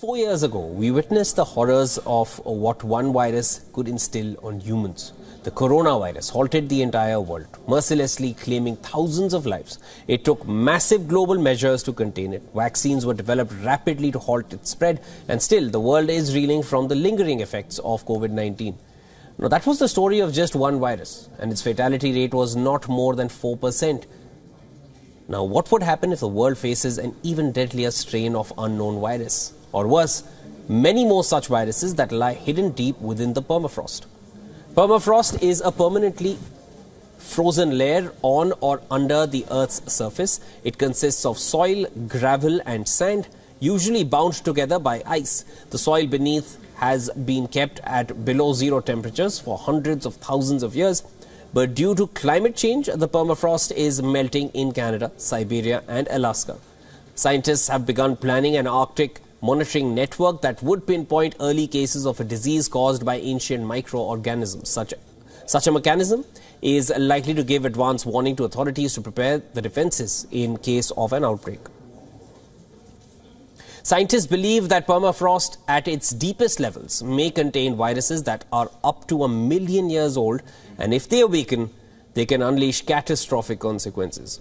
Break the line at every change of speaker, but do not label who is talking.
Four years ago, we witnessed the horrors of what one virus could instill on humans. The coronavirus halted the entire world, mercilessly claiming thousands of lives. It took massive global measures to contain it. Vaccines were developed rapidly to halt its spread, and still the world is reeling from the lingering effects of COVID 19. Now, that was the story of just one virus, and its fatality rate was not more than 4%. Now, what would happen if the world faces an even deadlier strain of unknown virus? Or worse, many more such viruses that lie hidden deep within the permafrost. Permafrost is a permanently frozen layer on or under the Earth's surface. It consists of soil, gravel, and sand, usually bound together by ice. The soil beneath has been kept at below zero temperatures for hundreds of thousands of years. But due to climate change, the permafrost is melting in Canada, Siberia, and Alaska. Scientists have begun planning an Arctic monitoring network that would pinpoint early cases of a disease caused by ancient microorganisms. Such, such a mechanism is likely to give advance warning to authorities to prepare the defenses in case of an outbreak. Scientists believe that permafrost at its deepest levels may contain viruses that are up to a million years old, and if they awaken, they can unleash catastrophic consequences.